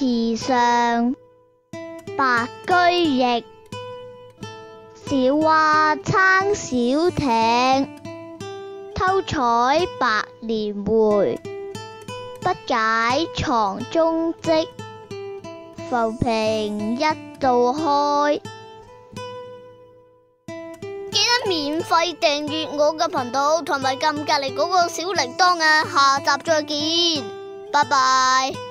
池上白居易。小蛙撑小艇，偷采白莲回。不解藏踪迹，浮萍一道开。记得免费订阅我嘅频道，同埋揿隔篱嗰个小铃铛啊！下集再见，拜拜。